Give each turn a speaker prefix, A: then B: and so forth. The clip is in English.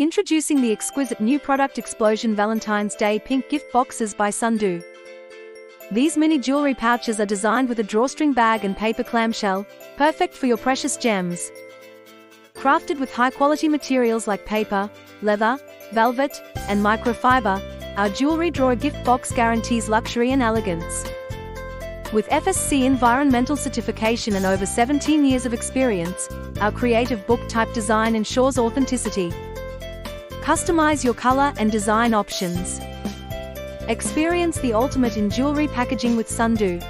A: Introducing the exquisite new product Explosion Valentine's Day Pink Gift Boxes by Sundo. These mini jewelry pouches are designed with a drawstring bag and paper clamshell, perfect for your precious gems. Crafted with high-quality materials like paper, leather, velvet, and microfiber, our jewelry drawer gift box guarantees luxury and elegance. With FSC environmental certification and over 17 years of experience, our creative book-type design ensures authenticity. Customize your color and design options. Experience the ultimate in jewelry packaging with Sundo.